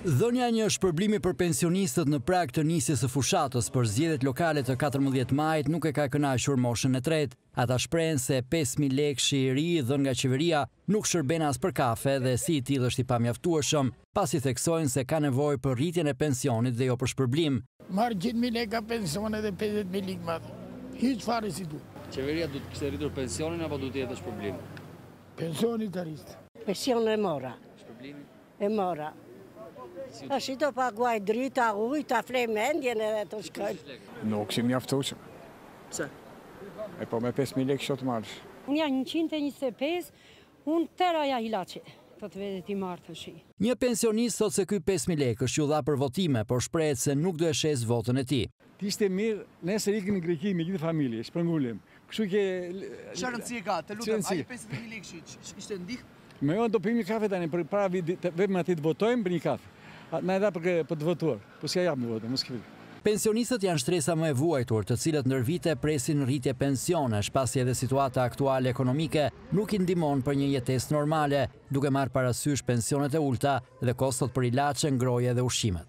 Dhënia e një shpërblimi për pensionistët në prag të nisjes së fushatës për zgjedhjet lokale të katërmbëdhjetë majit nuk e ka kënaqur moshën e tretë. Ata shprehen se pesë mijë lekëshi i ri dhënë nga qeveria nuk shërben as për kafe dhe si i tillë është i pamjaftueshëm, pasi theksojnë se ka nevojë për rritjen e pensionit dhe jo për shpërblim. Marr njëqind mijë lekë pension edhe pesëdhjetë mijë lek ma. Hiç fare s'i duhet. Qeveria duhet të kishte rritur pensionin apo duhet të jepte shpërblim? Pensioni të rritet. Pension e mora. Shpërblimi? E mora. Ja shi të paguaj drita, ujë, ta flej mendjen edhe të shkoj. Nuk është i mjaftueshëm. Pse? E po me 5.000 lekë ç'do marrësh. Unë jam 125, unë tëra janë ilaçe, të të vedit i marrë të shi. Një pensionist thotë se ky pesë mijë lekësh ju dha për votime, por shprehet se nuk do e shesë votën e tij. Po ishte mirë nesër ikim në Greqi me gjithë familje, shpërngulem. Kështu që Çfarë rëndësie ka? Të lutem, ai 50 mijë lekë që ishte, ndihmon? Me jo do pimi kafe tani për para votimit atij të votojmë për një kafe. Na e dha për për të votuar. Po s'ja jap më votën, mos kemi. Pensionistët janë shtresa më e vuajtur, të cilët ndër vite presin rritje pensionesh, pasi edhe situata aktuale ekonomike nuk i ndihmon për një jetesë normale, duke marrë parasysh pensionet e ulëta dhe kostot për ilaçe, ngrohje dhe ushqimet.